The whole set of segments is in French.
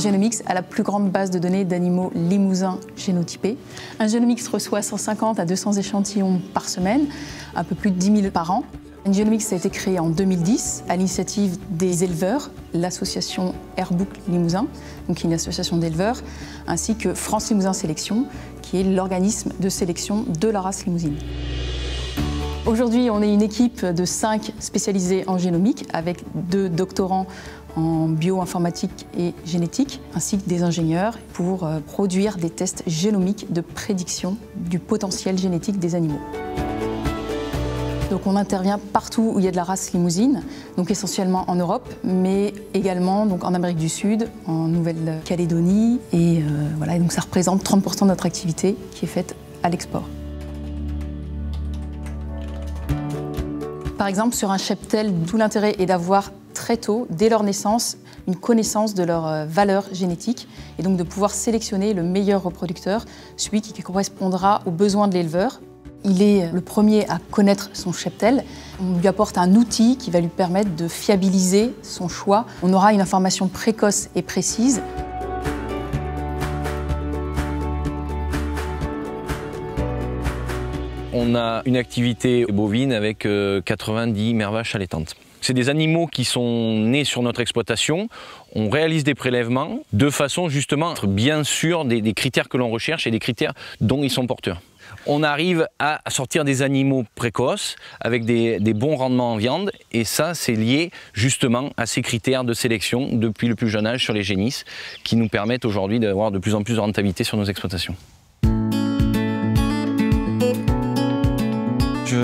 Genomics a la plus grande base de données d'animaux limousins génotypés. Un Genomics reçoit 150 à 200 échantillons par semaine, un peu plus de 10 000 par an. Genomics a été créé en 2010 à l'initiative des éleveurs, l'association Airbook Limousin, donc qui est une association d'éleveurs, ainsi que France Limousin Sélection, qui est l'organisme de sélection de la race limousine. Aujourd'hui, on est une équipe de cinq spécialisés en génomique avec deux doctorants en bioinformatique et génétique, ainsi que des ingénieurs pour euh, produire des tests génomiques de prédiction du potentiel génétique des animaux. Donc on intervient partout où il y a de la race limousine, donc essentiellement en Europe, mais également donc en Amérique du Sud, en Nouvelle-Calédonie. Et euh, voilà, donc ça représente 30% de notre activité qui est faite à l'export. Par exemple, sur un cheptel, tout l'intérêt est d'avoir très tôt, dès leur naissance, une connaissance de leur euh, valeur génétique et donc de pouvoir sélectionner le meilleur reproducteur, celui qui correspondra aux besoins de l'éleveur. Il est le premier à connaître son cheptel. On lui apporte un outil qui va lui permettre de fiabiliser son choix. On aura une information précoce et précise. On a une activité bovine avec 90 euh, mères vaches allaitantes. C'est des animaux qui sont nés sur notre exploitation. On réalise des prélèvements de façon justement à être bien sûr des, critères que l'on recherche et des critères dont ils sont porteurs. On arrive à sortir des animaux précoces avec des, des bons rendements en viande et ça c'est lié justement à ces critères de sélection depuis le plus jeune âge sur les génisses qui nous permettent aujourd'hui d'avoir de plus en plus de rentabilité sur nos exploitations.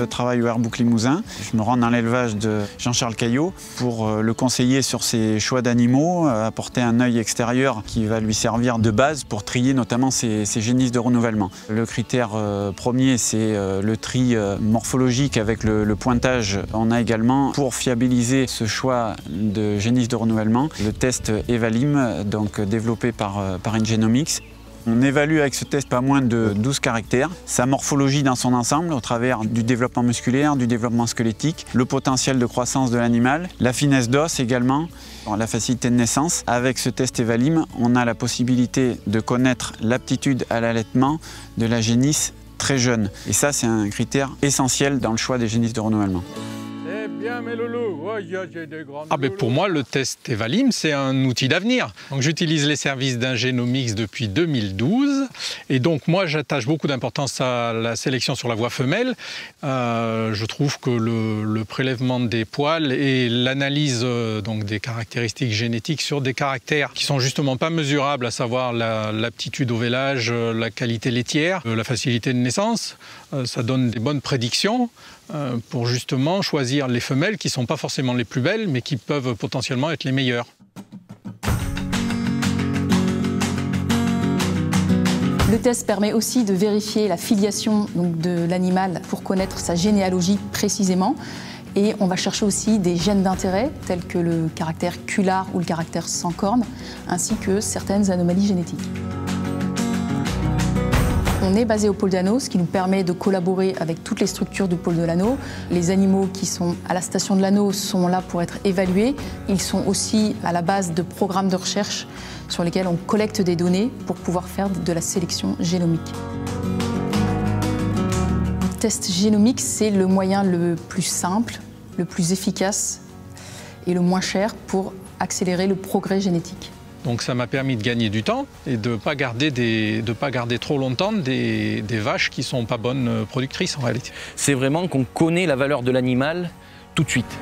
Travaille au Airbook Limousin. Je me rends dans l'élevage de Jean-Charles Caillot pour euh, le conseiller sur ses choix d'animaux, euh, apporter un œil extérieur qui va lui servir de base pour trier notamment ses, génisses de renouvellement. Le critère euh, premier, c'est le tri morphologique avec le, pointage. On a également, pour fiabiliser ce choix de génisses de renouvellement, le test Evalim, donc développé par, par Ingenomics. On évalue avec ce test pas moins de 12 caractères, sa morphologie dans son ensemble au travers du développement musculaire, du développement squelettique, le potentiel de croissance de l'animal, la finesse d'os également, la facilité de naissance. Avec ce test Evalim, on a la possibilité de connaître l'aptitude à l'allaitement de la génisse très jeune. Et ça, c'est un critère essentiel dans le choix des génisses de renouvellement. Ah ben pour moi, le test Evalim, c'est un outil d'avenir. Donc j'utilise les services d'Ingénomics depuis 2012. Et donc moi, j'attache beaucoup d'importance à la sélection sur la voie femelle. Euh, je trouve que le, prélèvement des poils et l'analyse euh, donc des caractéristiques génétiques sur des caractères qui sont justement pas mesurables, à savoir l'aptitude au vélage, euh, la qualité laitière, la facilité de naissance, ça donne des bonnes prédictions. Euh, pour justement choisir les femelles qui ne sont pas forcément les plus belles, mais qui peuvent potentiellement être les meilleures. Le test permet aussi de vérifier la filiation de l'animal pour connaître sa généalogie précisément. Et on va chercher aussi des gènes d'intérêt tels que le caractère cular ou le caractère sans corne, ainsi que certaines anomalies génétiques. On est basé au pôle d'Anneau, ce qui nous permet de collaborer avec toutes les structures du pôle de l'Anneau. Les animaux qui sont à la station de l'Anneau sont là pour être évalués. Ils sont aussi à la base de programmes de recherche sur lesquels on collecte des données pour pouvoir faire de la sélection génomique. Le test génomique, c'est le moyen le plus simple, le plus efficace et le moins cher pour accélérer le progrès génétique. Donc ça m'a permis de gagner du temps et de ne pas, garder trop longtemps des, vaches qui ne sont pas bonnes productrices en réalité. C'est vraiment qu'on connaît la valeur de l'animal tout de suite.